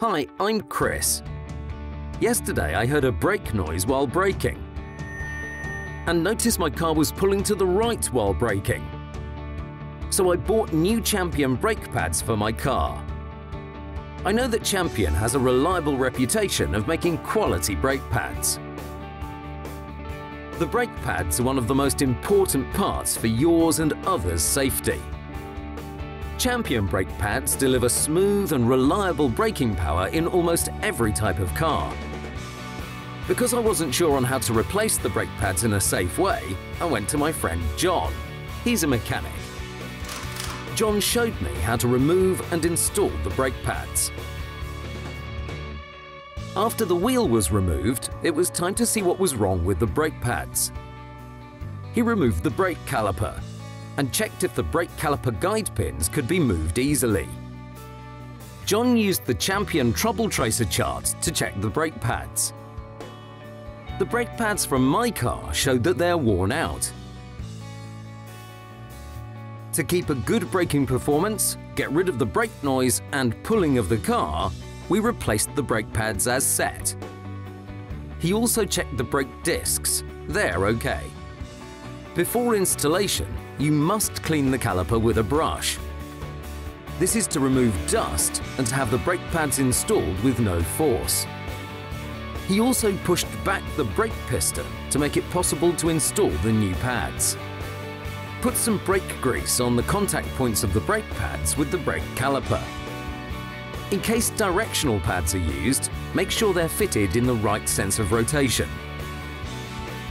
Hi, I'm Chris. Yesterday I heard a brake noise while braking and noticed my car was pulling to the right while braking. So I bought new Champion brake pads for my car. I know that Champion has a reliable reputation of making quality brake pads. The brake pads are one of the most important parts for yours and others' safety. Champion brake pads deliver smooth and reliable braking power in almost every type of car. Because I wasn't sure on how to replace the brake pads in a safe way, I went to my friend John. He's a mechanic. John showed me how to remove and install the brake pads. After the wheel was removed, it was time to see what was wrong with the brake pads. He removed the brake caliper and checked if the brake caliper guide pins could be moved easily. John used the Champion Trouble Tracer chart to check the brake pads. The brake pads from my car showed that they're worn out. To keep a good braking performance, get rid of the brake noise and pulling of the car, we replaced the brake pads as set. He also checked the brake discs. They're okay. Before installation, you must clean the caliper with a brush. This is to remove dust and to have the brake pads installed with no force. He also pushed back the brake piston to make it possible to install the new pads. Put some brake grease on the contact points of the brake pads with the brake caliper. In case directional pads are used, make sure they're fitted in the right sense of rotation.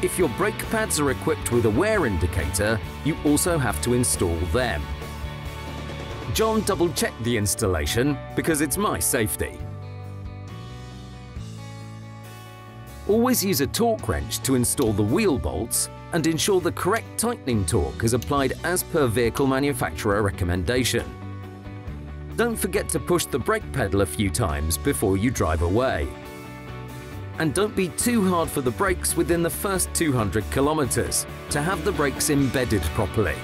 If your brake pads are equipped with a wear indicator, you also have to install them. John double-checked the installation because it's my safety. Always use a torque wrench to install the wheel bolts and ensure the correct tightening torque is applied as per vehicle manufacturer recommendation. Don't forget to push the brake pedal a few times before you drive away. And don't be too hard for the brakes within the first 200 kilometers to have the brakes embedded properly.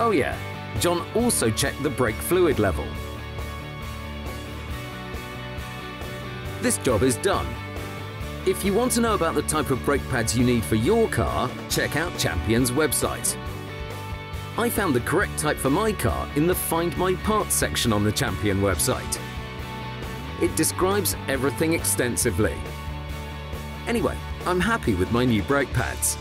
Oh yeah, John also checked the brake fluid level. This job is done. If you want to know about the type of brake pads you need for your car, check out Champion's website. I found the correct type for my car in the Find My Parts section on the Champion website. It describes everything extensively. Anyway, I'm happy with my new brake pads.